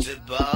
goodbye.